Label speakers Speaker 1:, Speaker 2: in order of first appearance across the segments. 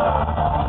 Speaker 1: you.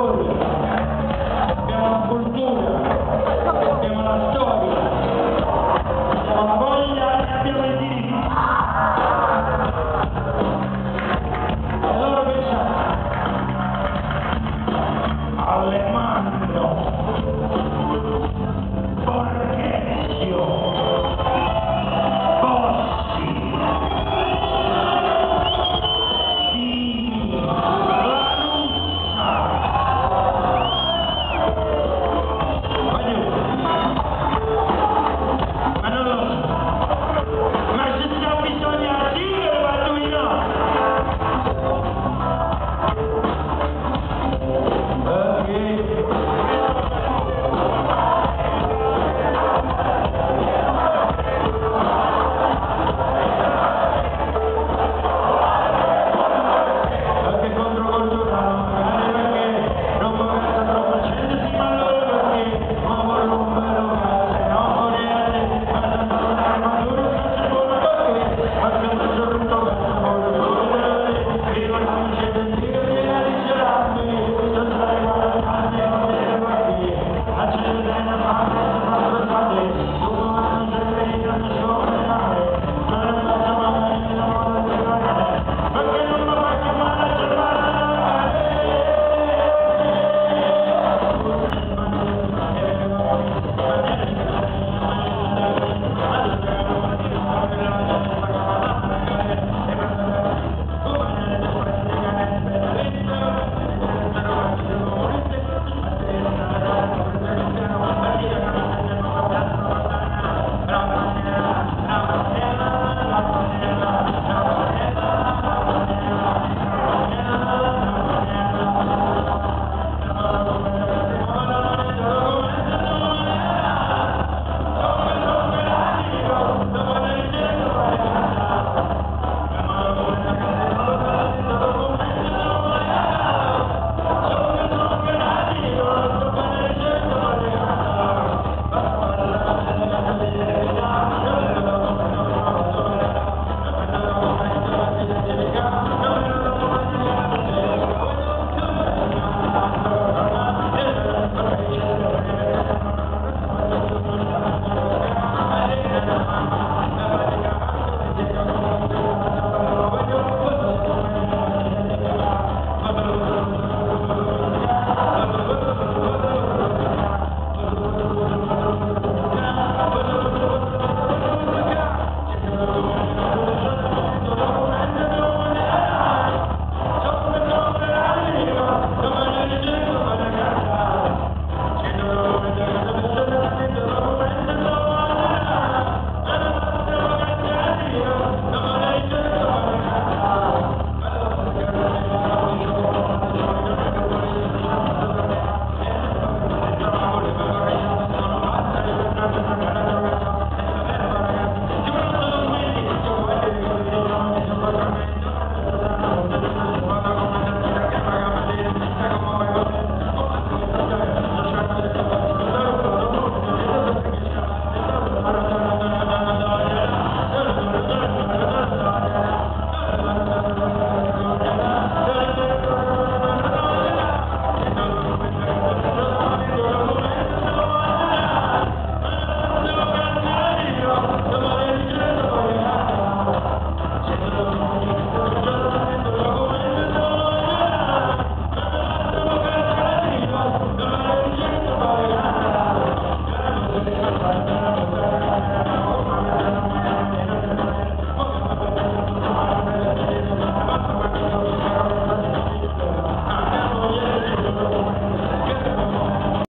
Speaker 1: Júlio. É uma fortuna.